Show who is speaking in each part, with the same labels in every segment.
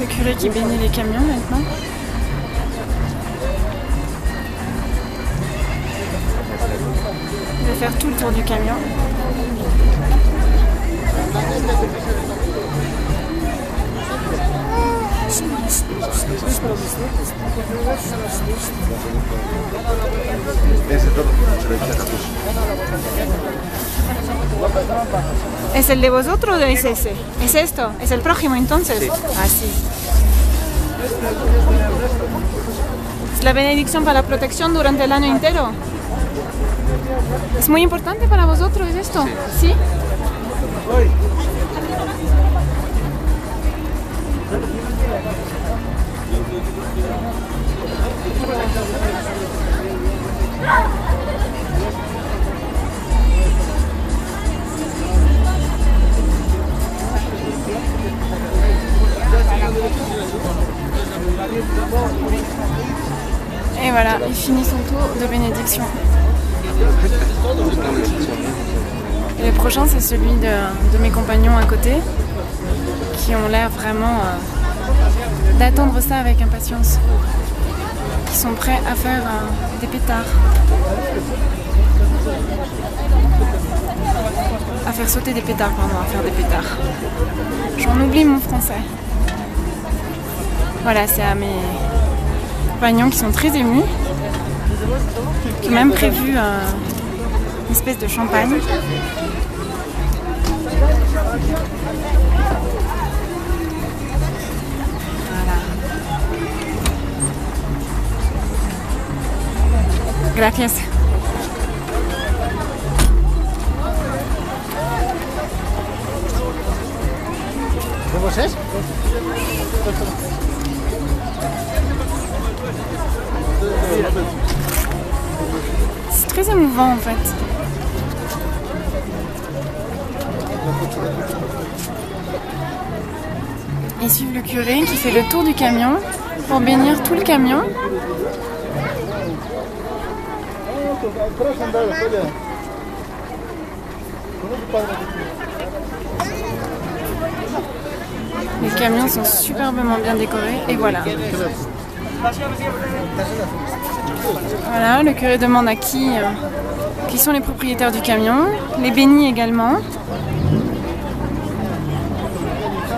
Speaker 1: Le curé qui bénit les camions maintenant. Il va faire tout le tour du camion. ¿Es el de vosotros o es ese? ¿Es esto? ¿Es el prójimo entonces? Ah, sí. Es la benedicción para la protección durante el año entero. Es muy importante para vosotros esto. ¿Sí? Voilà, il finit son tour de bénédiction. Le prochain, c'est celui de, de mes compagnons à côté, qui ont l'air vraiment euh, d'attendre ça avec impatience. Qui sont prêts à faire euh, des pétards. À faire sauter des pétards, pardon, à faire des pétards. J'en oublie mon français. Voilà, c'est à mes compagnons qui sont très émus, qui ont même prévu euh, une espèce de champagne. Voilà. Gracias.
Speaker 2: ¿Cómo es?
Speaker 1: C'est très émouvant en fait. Et suivre le curé qui fait le tour du camion pour bénir tout le camion. Les camions sont superbement bien décorés et voilà. Voilà, le curé demande à qui, euh, qui sont les propriétaires du camion, les bénis également.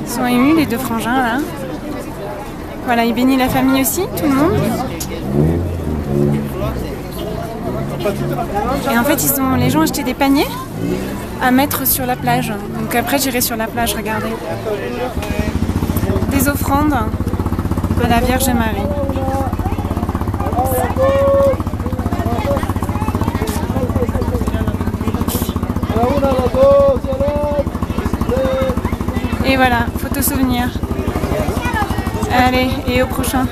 Speaker 1: Ils sont émus les deux frangins là. Voilà, il bénit la famille aussi, tout le monde. Et en fait, ils les gens ont acheté des paniers à mettre sur la plage. Donc après, j'irai sur la plage, regardez. Des offrandes à la Vierge Marie. Et voilà, photo souvenir. Allez, et au prochain.